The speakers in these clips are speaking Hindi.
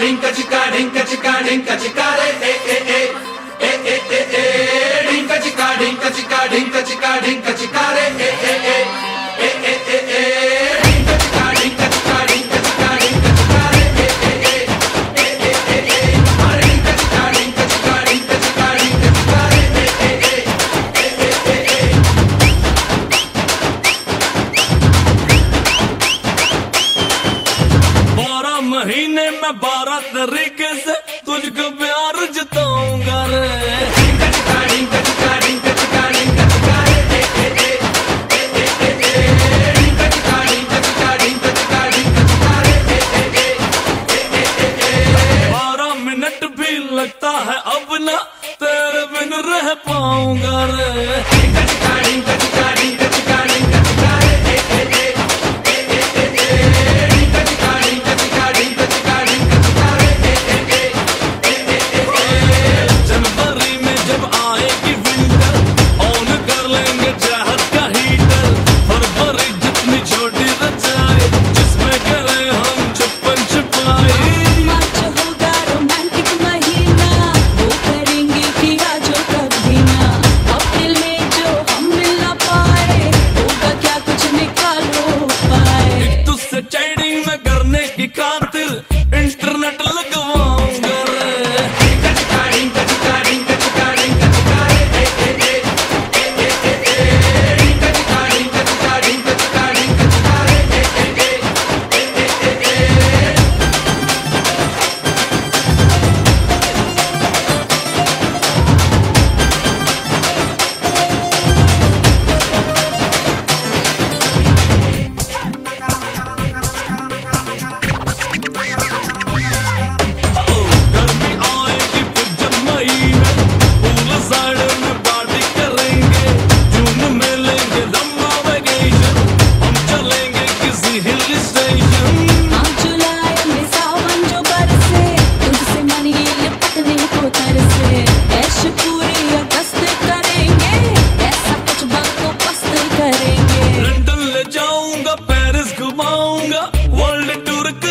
リンカチカリンカチカリンカチカレエエエええええリンカチカリンカチカリンカチカリンカチカレエエエえ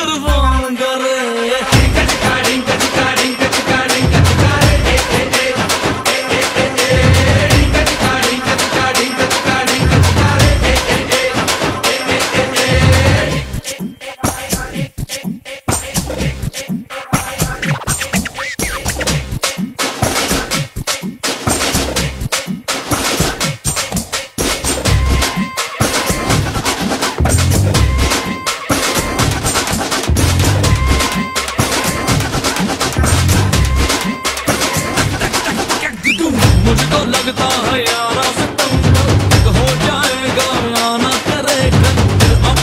beautiful लगता है यारा सितंबर। हो जाएगा आना करे अब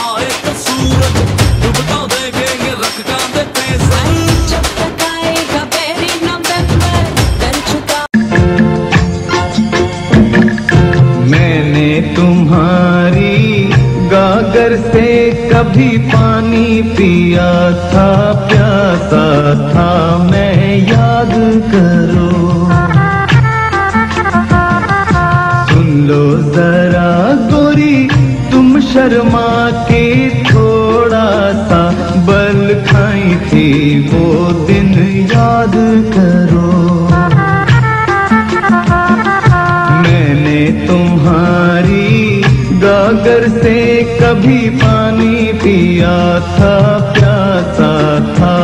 आए तो सूरज। डूबता देखेंगे रख का देते मैंने तुम्हारी गागर से कभी पानी पिया था प्यासा था मैं या जरा गोरी, तुम शर्मा के थोड़ा सा बल खाई थी, वो दिन याद करो। मैंने तुम्हारी गागर से कभी पानी पिया था, प्यासा था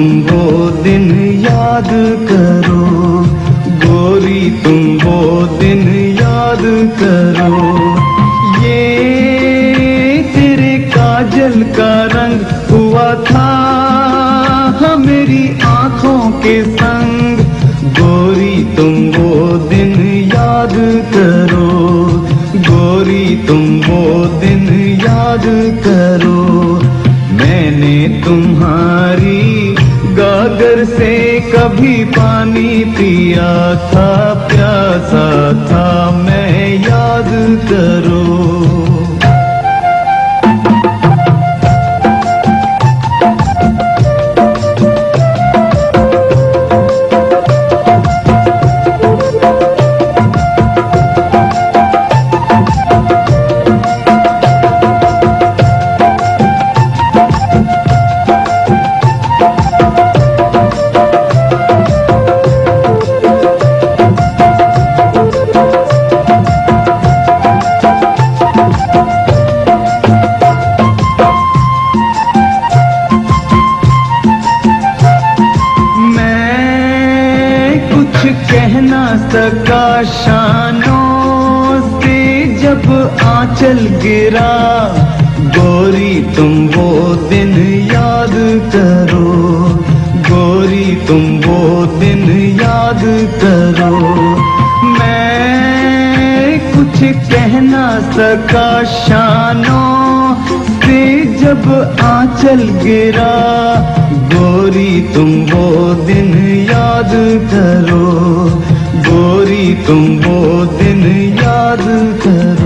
तुम वो दिन याद करो। गोरी, तुम वो दिन याद करो। ये तेरे काजल का रंग हुआ था हाँ मेरी आँखों के संग। गोरी, तुम वो दिन से कभी पानी पिया था प्यासा था मैं ना सका शानों से जब आंचल गिरा। गोरी तुम वो दिन याद करो। गोरी तुम वो दिन याद करो। मैं कुछ कह ना सका शानों से जब आंचल गिरा। गोरी तुम वो दिन याद करो। गोरी तुम वो दिन याद कर